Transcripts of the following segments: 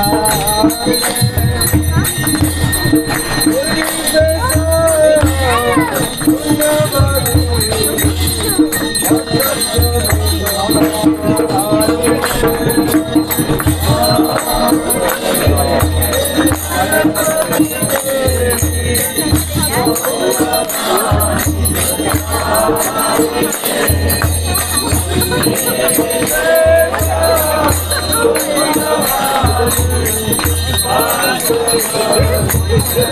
Amém.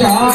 Yeah.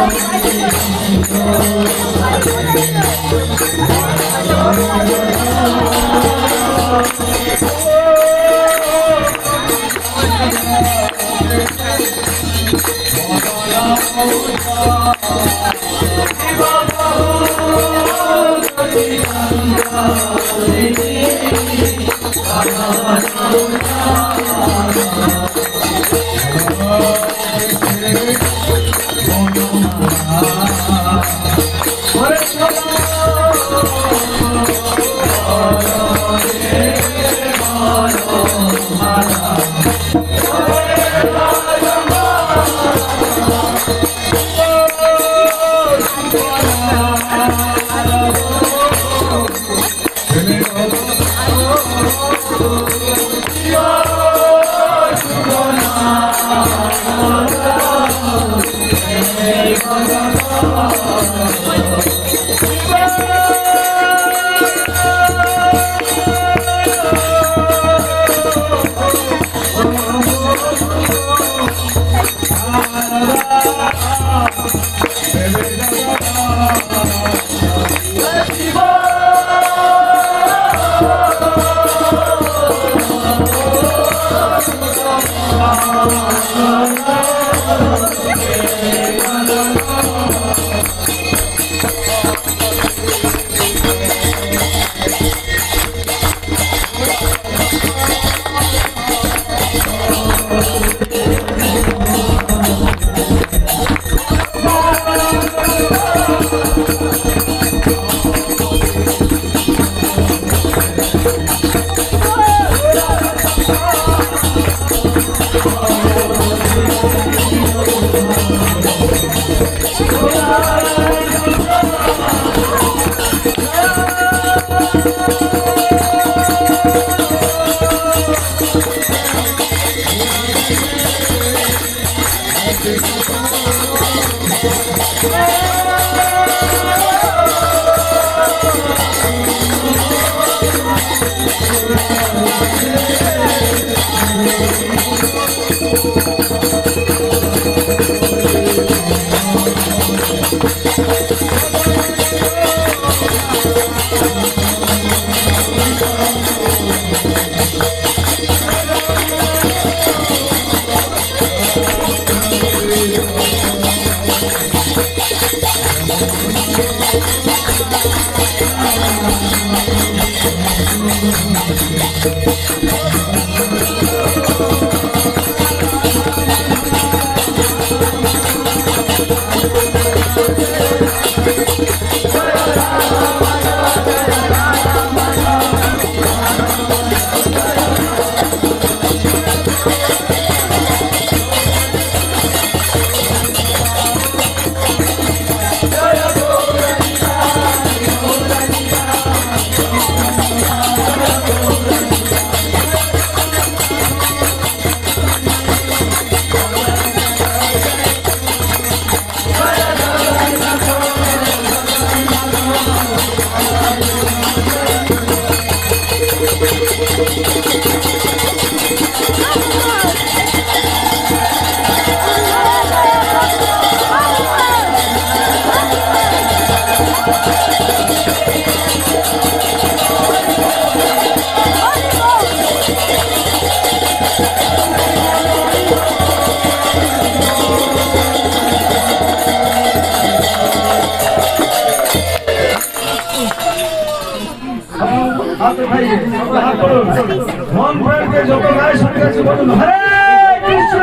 Oh, Oh. হাত উঠাইয়ে হাত করুন মন প্রাণকে যত গায়ে শুনে গেছে বলুন হরে কৃষ্ণ!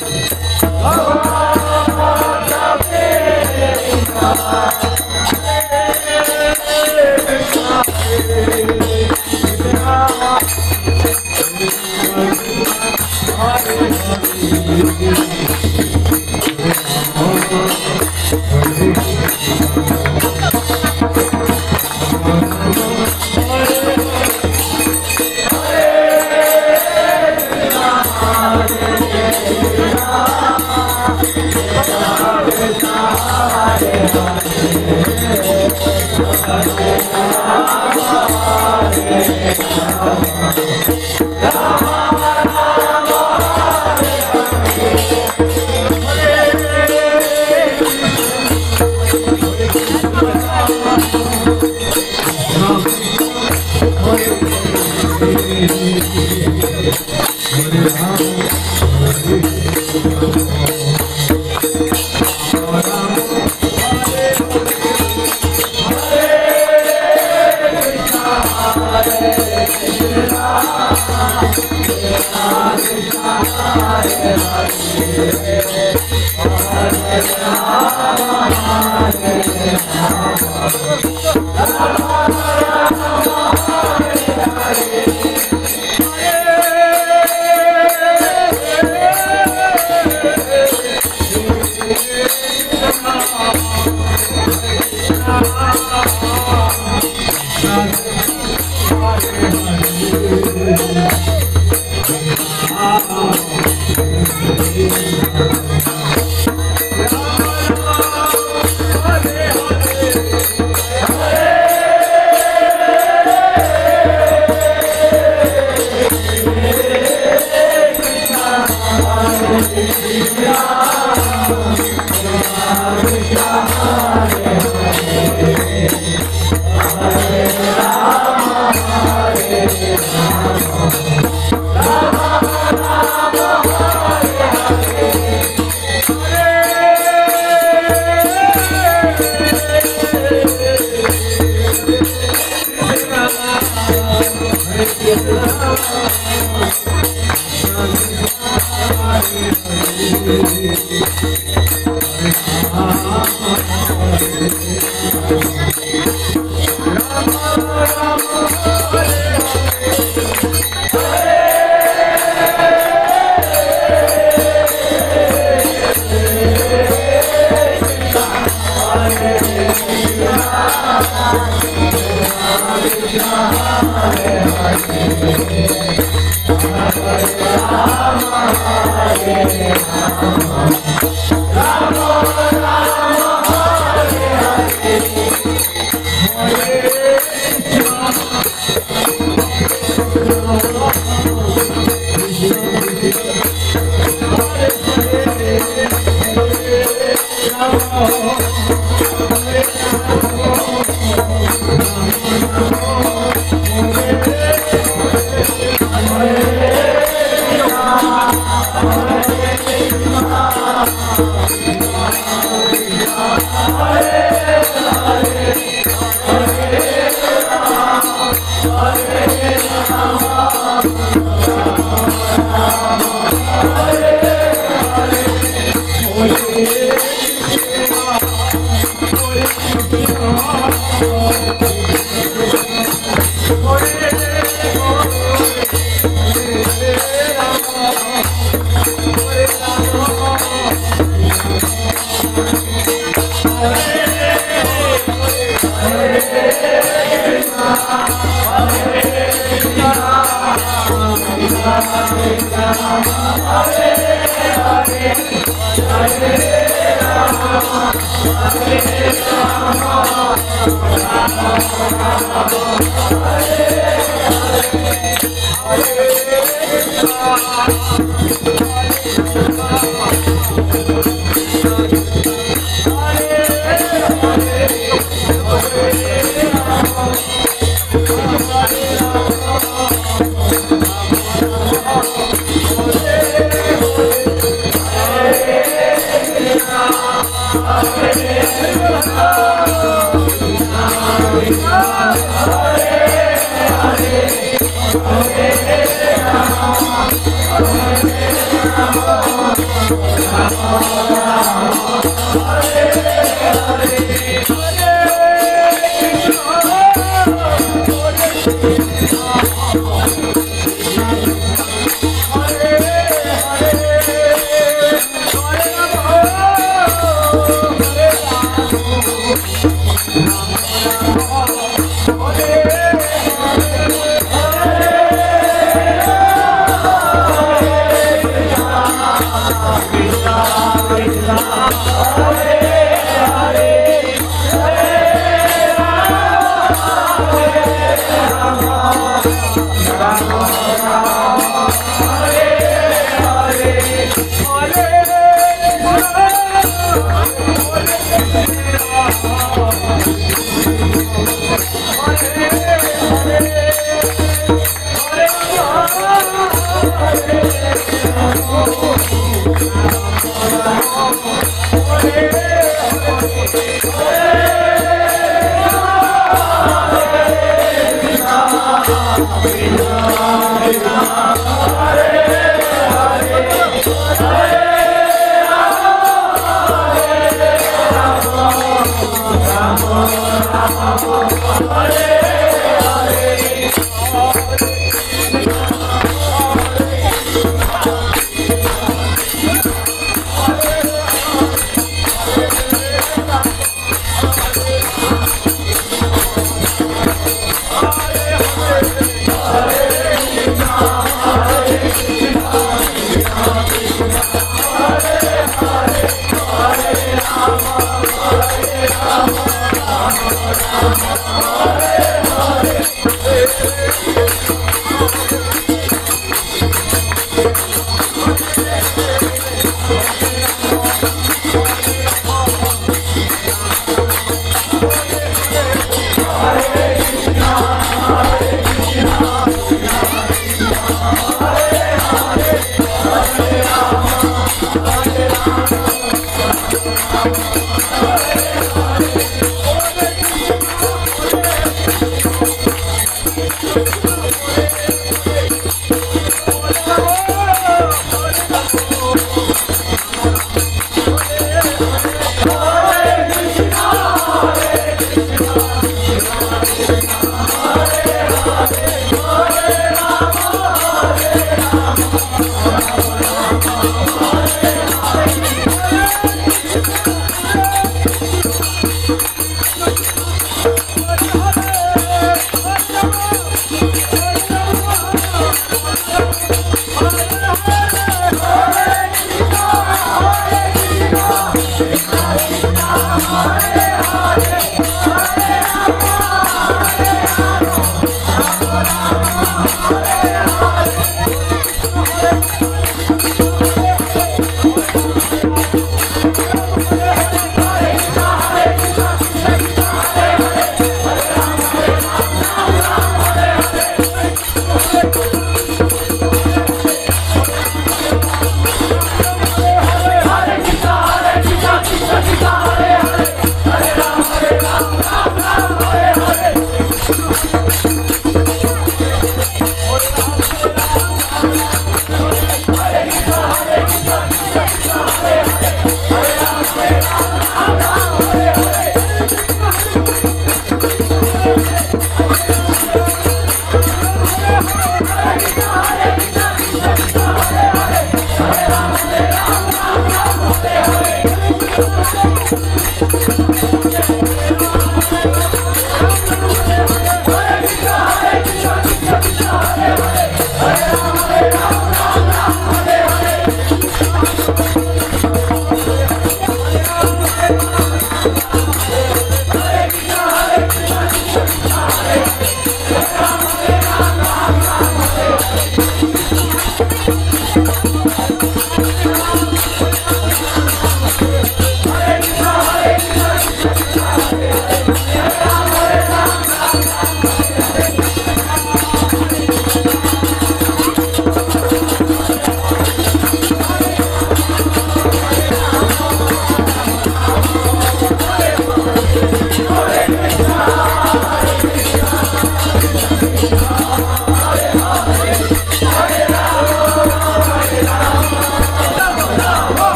Hare Rama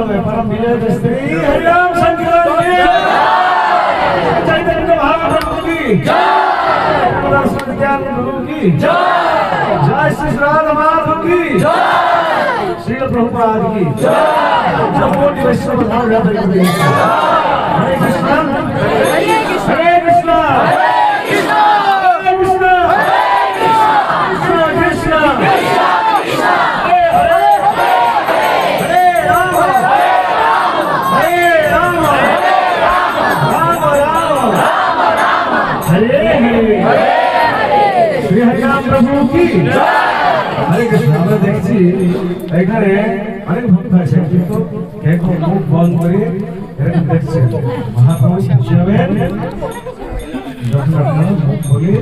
बोले परम विजय मिस्त्री हरिओम शंकर की जय चैतन्य महाप्रभु की जय दर्शन ज्ञान गुरु की जय जय श्री राम माधव की जय श्री प्रभुपाद की जय जय কি? আরে আমরা দেখছি। এখানে অনেক ভক্ত আছে, কিন্তু এখন মুখ বন্ধ করে এরকম দেখছে। মহাপ্রভু যাবেন যখন মুখ খুলে